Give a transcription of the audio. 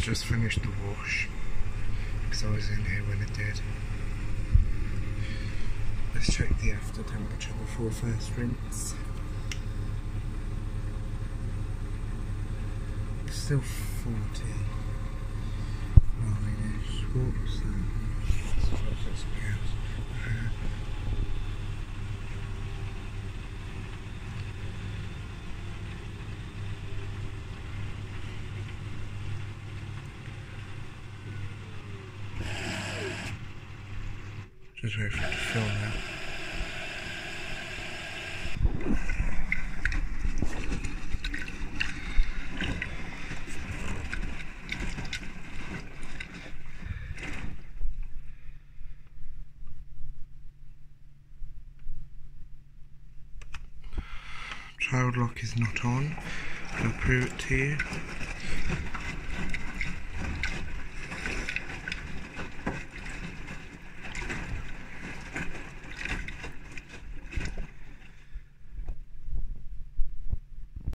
just finished the wash because I was in here when it did. Let's check the after temperature before first rinse. It's still 40. Nine-ish. What's Just wait for it to fill now. Child lock is not on. I'll prove it to you.